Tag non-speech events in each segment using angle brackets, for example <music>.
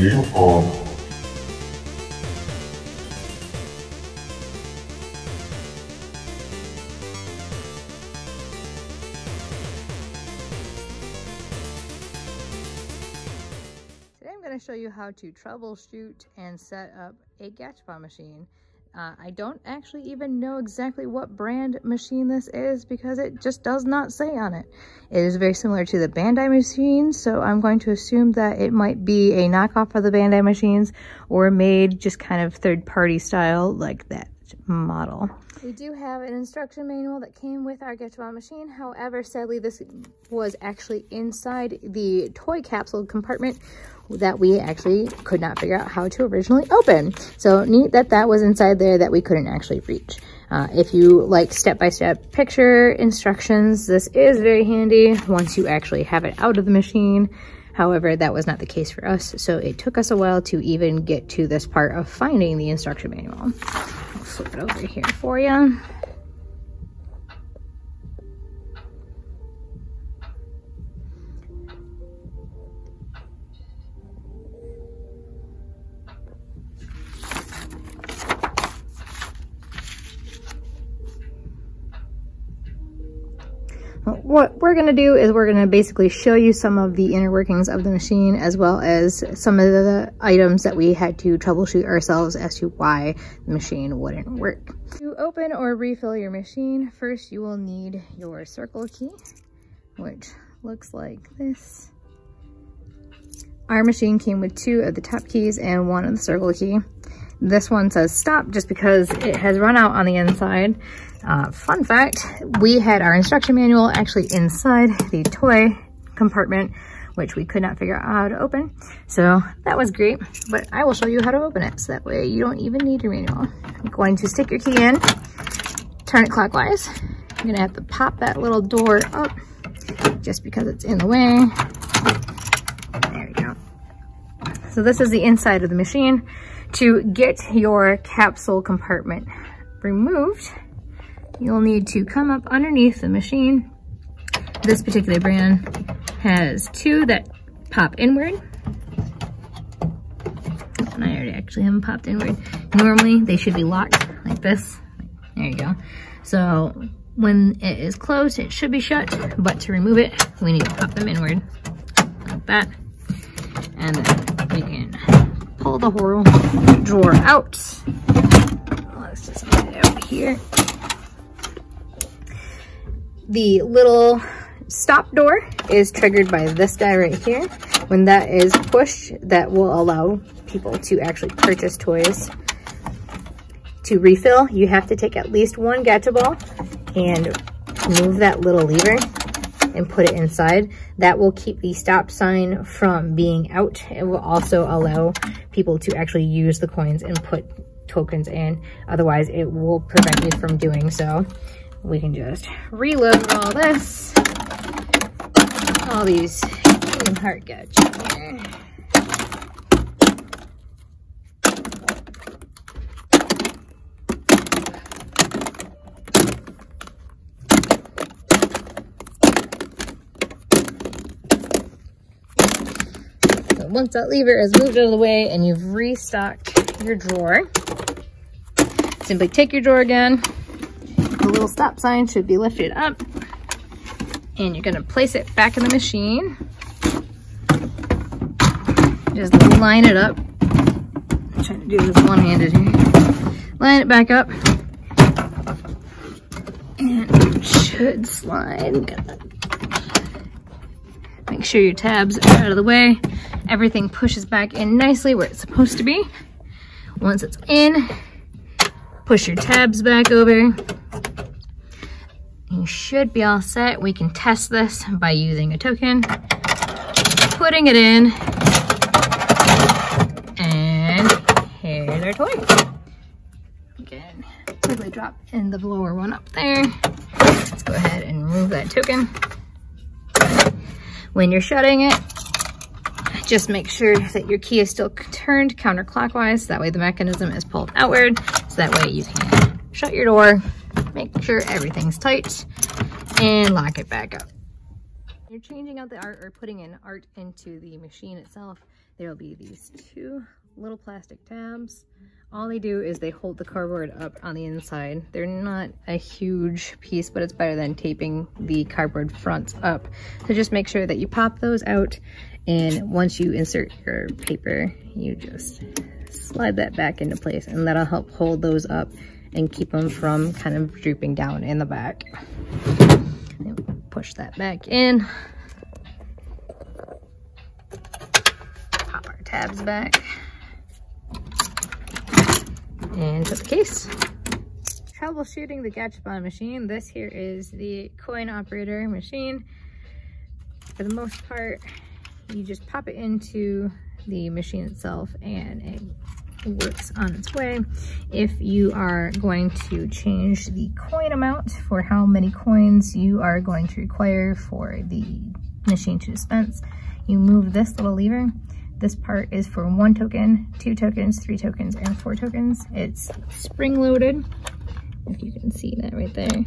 Game on. Today I'm going to show you how to troubleshoot and set up a Gachapon machine. Uh, I don't actually even know exactly what brand machine this is because it just does not say on it. It is very similar to the Bandai machine, so I'm going to assume that it might be a knockoff of the Bandai machines or made just kind of third-party style like that model. We do have an instruction manual that came with our Gachapon machine. However, sadly, this was actually inside the toy capsule compartment that we actually could not figure out how to originally open. So neat that that was inside there that we couldn't actually reach. Uh, if you like step-by-step -step picture instructions, this is very handy once you actually have it out of the machine. However, that was not the case for us, so it took us a while to even get to this part of finding the instruction manual. I'll flip it over here for you. What we're to do is we're to basically show you some of the inner workings of the machine as well as some of the items that we had to troubleshoot ourselves as to why the machine wouldn't work. To open or refill your machine, first you will need your circle key, which looks like this. Our machine came with two of the top keys and one of the circle key. This one says stop just because it has run out on the inside. Uh, fun fact, we had our instruction manual actually inside the toy compartment, which we could not figure out how to open. So that was great, but I will show you how to open it. So that way you don't even need your manual. You're going to stick your key in, turn it clockwise. You're gonna have to pop that little door up just because it's in the way. There we go. So this is the inside of the machine. To get your capsule compartment removed, you'll need to come up underneath the machine. This particular brand has two that pop inward. And I already actually have them popped inward. Normally, they should be locked like this. There you go. So when it is closed, it should be shut, but to remove it, we need to pop them inward like that. And then pull the whole drawer out. Let's just get it out here the little stop door is triggered by this guy right here. When that is pushed, that will allow people to actually purchase toys. To refill, you have to take at least one gacha ball and move that little lever and put it inside. That will keep the stop sign from being out. It will also allow people to actually use the coins and put tokens in. Otherwise, it will prevent you from doing so we can just reload all this. All these heart gadgets once that lever is moved out of the way and you've restocked your drawer, simply take your drawer again, The little stop sign should be lifted up and you're gonna place it back in the machine. Just line it up. I'm trying to do this one-handed here. Line it back up. And it should slide. Make sure your tabs are out of the way. Everything pushes back in nicely where it's supposed to be. Once it's in, push your tabs back over you should be all set. We can test this by using a token, putting it in, and here's our toy. Again, quickly drop in the lower one up there. Let's go ahead and remove that token. When you're shutting it, just make sure that your key is still turned counterclockwise. That way the mechanism is pulled outward. So that way you can shut your door make sure everything's tight, and lock it back up. You're changing out the art or putting in art into the machine itself. there will be these two little plastic tabs. All they do is they hold the cardboard up on the inside. They're not a huge piece, but it's better than taping the cardboard fronts up. So just make sure that you pop those out and once you insert your paper, you just slide that back into place and that'll help hold those up and keep them from kind of drooping down in the back. push that back in. Pop our tabs back. And put the case. Troubleshooting the Gachapon machine. This here is the coin operator machine. For the most part, you just pop it into the machine itself and it works on its way. If you are going to change the coin amount for how many coins you are going to require for the machine to dispense, you move this little lever. This part is for one token, two tokens, three tokens, and four tokens. It's spring loaded, if you can see that right there.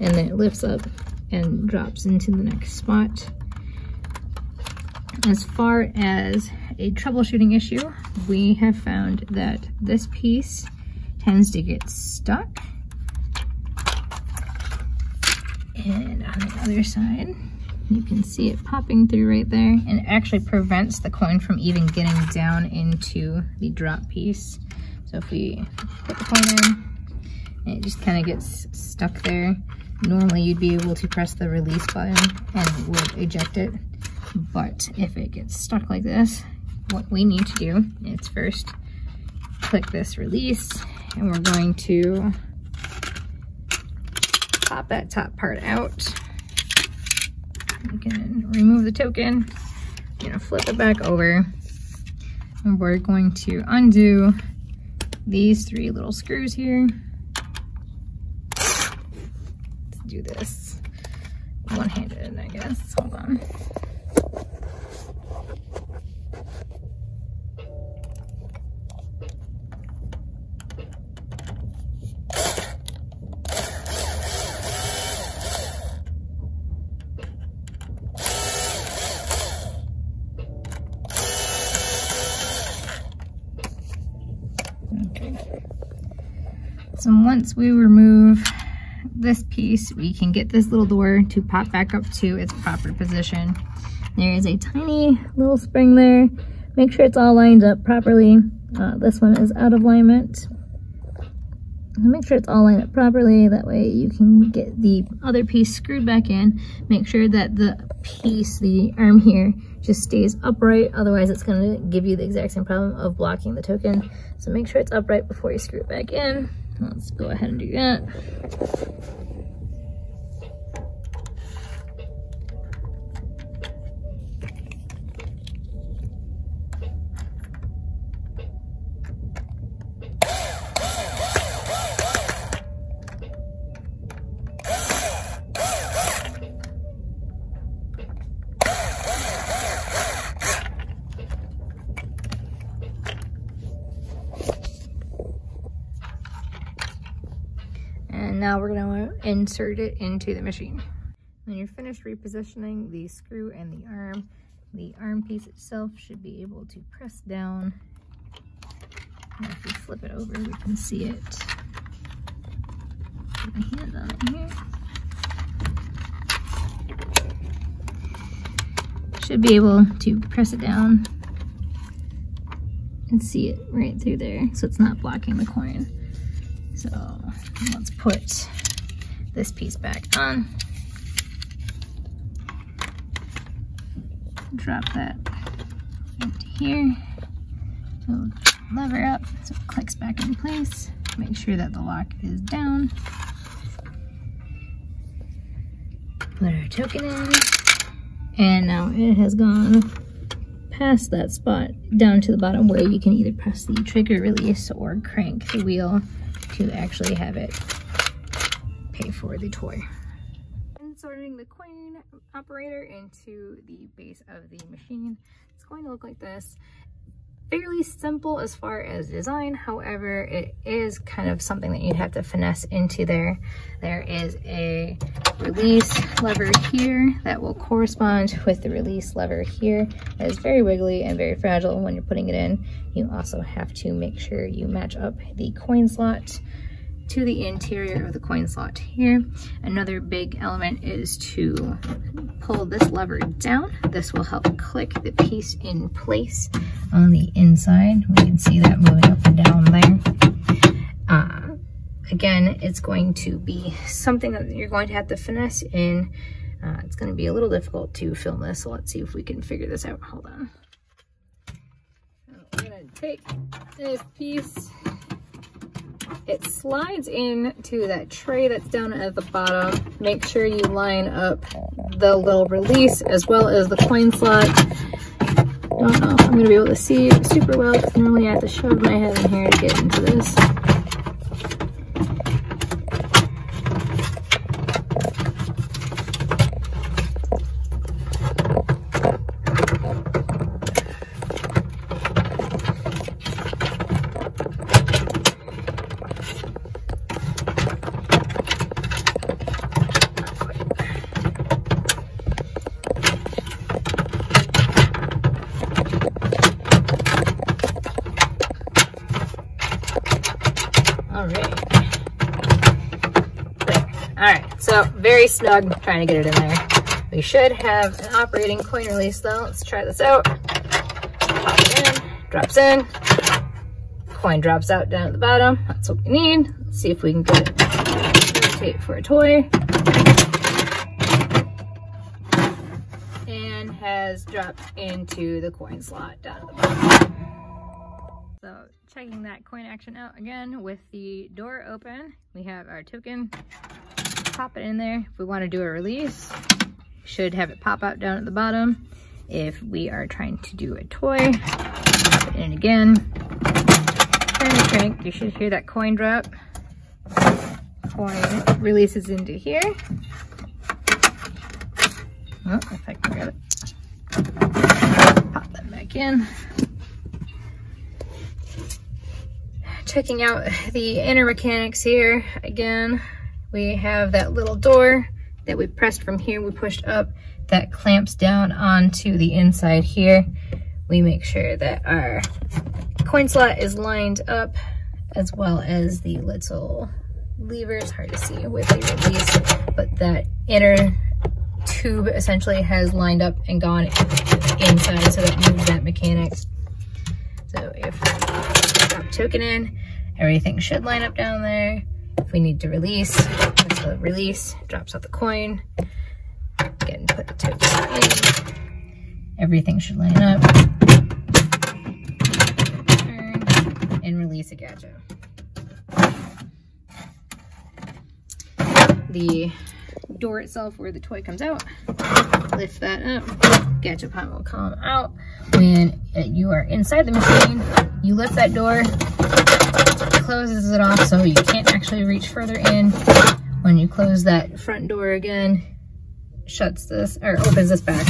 And then it lifts up and drops into the next spot. As far as a troubleshooting issue, we have found that this piece tends to get stuck. And on the other side, you can see it popping through right there and it actually prevents the coin from even getting down into the drop piece. So if we put the coin in, it just kind of gets stuck there. Normally you'd be able to press the release button and it would eject it. But if it gets stuck like this, what we need to do is first click this release and we're going to pop that top part out. You can remove the token, you know, flip it back over and we're going to undo these three little screws here. Let's do this one-handed, I guess. Hold on. So once we remove this piece, we can get this little door to pop back up to its proper position. There is a tiny little spring there. Make sure it's all lined up properly. Uh, this one is out of alignment. Make sure it's all lined up properly. That way you can get the other piece screwed back in. Make sure that the piece, the arm here, just stays upright. Otherwise it's gonna give you the exact same problem of blocking the token. So make sure it's upright before you screw it back in. Let's go ahead and do that. Now we're going to insert it into the machine. When you're finished repositioning the screw and the arm, the arm piece itself should be able to press down. And if we flip it over, we can see it. Put my hand on it here. Should be able to press it down and see it right through there so it's not blocking the coin. So let's put this piece back on. Drop that into here. So lever up so it clicks back in place. Make sure that the lock is down. Put our token in. And now it has gone past that spot down to the bottom where you can either press the trigger release or crank the wheel to actually have it pay for the toy. Inserting the coin operator into the base of the machine. It's going to look like this. Fairly simple as far as design. However, it is kind of something that you'd have to finesse into there. There is a release lever here that will correspond with the release lever here. It is very wiggly and very fragile when you're putting it in. You also have to make sure you match up the coin slot to the interior of the coin slot here. Another big element is to pull this lever down. This will help click the piece in place on the inside. We can see that moving up and down there. Uh, again, it's going to be something that you're going to have to finesse in. Uh, it's going to be a little difficult to film this, so let's see if we can figure this out. Hold on. We're going to take this piece it slides in to that tray that's down at the bottom. Make sure you line up the little release as well as the coin slot. I don't know if I'm to be able to see super well because normally I have to shove my head in here to get into this. So very snug trying to get it in there. We should have an operating coin release though. Let's try this out. Pop it in, drops in. Coin drops out down at the bottom. That's what we need. Let's see if we can get it rotate for a toy. And has dropped into the coin slot down at the bottom. So checking that coin action out again with the door open, we have our token pop it in there. If we want to do a release, should have it pop out down at the bottom. If we are trying to do a toy, pop it in again. Turn the crank, you should hear that coin drop. Coin releases into here. Oh, if I can grab it. Pop that back in. Checking out the inner mechanics here again. We have that little door that we pressed from here, we pushed up, that clamps down onto the inside here. We make sure that our coin slot is lined up as well as the little levers, hard to see with the release, but that inner tube essentially has lined up and gone inside so that moves that mechanics. So if token in, everything should line up down there. If we need to release, that's the release, drops out the coin. Again, put the token in. Everything should line up. Turn and release a gadget. The door itself where the toy comes out, lift that up, gadget pop will come out. When you are inside the machine, you lift that door, closes it off so you can't actually reach further in. When you close that front door again, shuts this, or opens this back.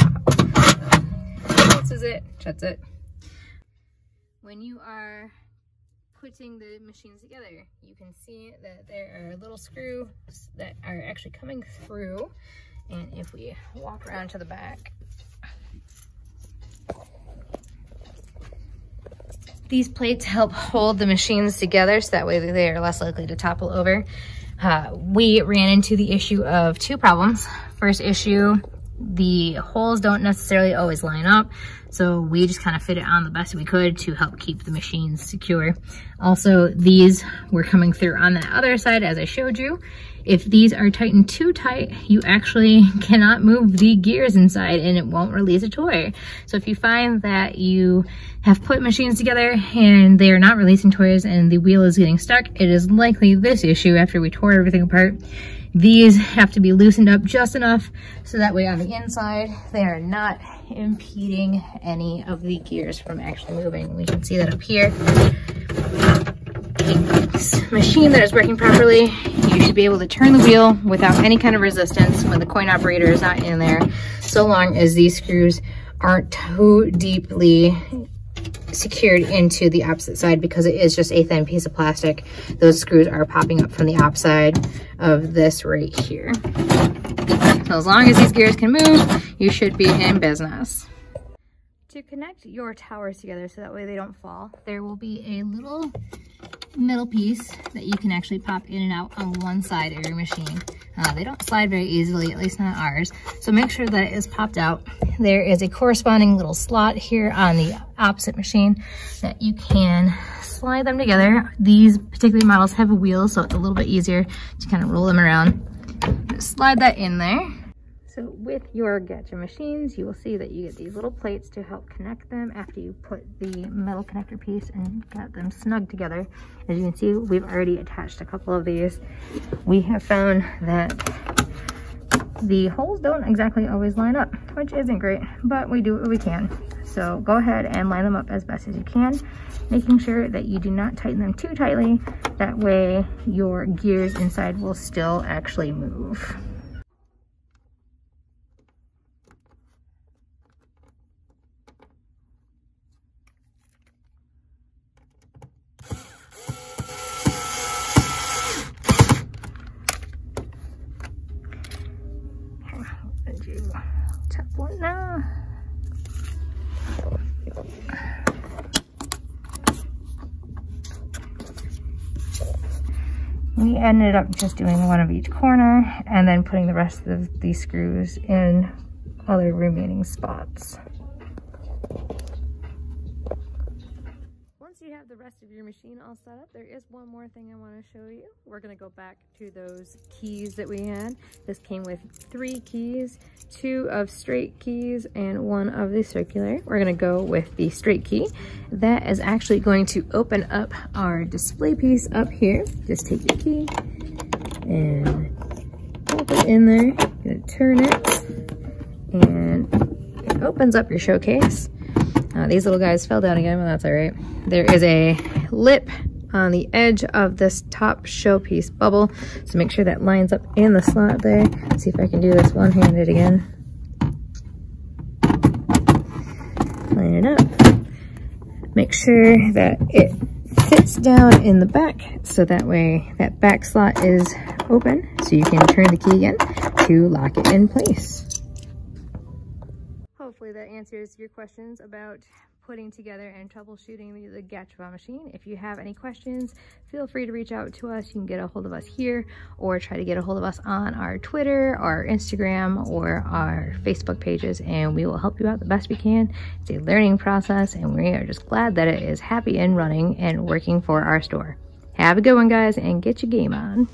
Closes it, shuts it. When you are putting the machines together, you can see that there are little screws that are actually coming through. And if we walk around to the back, These plates help hold the machines together so that way they are less likely to topple over. Uh, we ran into the issue of two problems. First issue, the holes don't necessarily always line up. So we just kind of fit it on the best we could to help keep the machines secure. Also, these were coming through on the other side as I showed you. If these are tightened too tight, you actually <laughs> cannot move the gears inside and it won't release a toy. So if you find that you have put machines together and they are not releasing toys and the wheel is getting stuck, it is likely this issue after we tore everything apart. These have to be loosened up just enough so that way on the inside, they are not impeding any of the gears from actually moving. We can see that up here machine that is working properly, you should be able to turn the wheel without any kind of resistance when the coin operator is not in there, so long as these screws aren't too deeply secured into the opposite side because it is just a thin piece of plastic. Those screws are popping up from the outside of this right here. So as long as these gears can move, you should be in business. To connect your towers together so that way they don't fall, there will be a little middle piece that you can actually pop in and out on one side of your machine. Uh, they don't slide very easily, at least not ours. So make sure that it is popped out. There is a corresponding little slot here on the opposite machine that you can slide them together. These particular models have wheels, so it's a little bit easier to kind of roll them around. Just slide that in there. So with your Gacha machines, you will see that you get these little plates to help connect them after you put the metal connector piece and got them snug together. As you can see, we've already attached a couple of these. We have found that the holes don't exactly always line up, which isn't great, but we do what we can. So go ahead and line them up as best as you can, making sure that you do not tighten them too tightly. That way your gears inside will still actually move. we ended up just doing one of each corner and then putting the rest of these screws in other remaining spots. you have the rest of your machine all set up, there is one more thing I want to show you. We're going to go back to those keys that we had. This came with three keys, two of straight keys and one of the circular. We're going to go with the straight key. That is actually going to open up our display piece up here. Just take your key and pop it in there. You're to turn it and it opens up your showcase. Uh, these little guys fell down again, but that's all right. There is a lip on the edge of this top showpiece bubble. So make sure that lines up in the slot there. Let's see if I can do this one-handed again. Line it up. Make sure that it fits down in the back so that way that back slot is open so you can turn the key again to lock it in place hopefully that answers your questions about putting together and troubleshooting the, Gachapon machine. If you have any questions, feel free to reach out to us. You can get a hold of us here or try to get a hold of us on our Twitter, our Instagram, or our Facebook pages, and we will help you out the best we can. It's a learning process, and we are just glad that it is happy and running and working for our store. Have a good one, guys, and get your game on.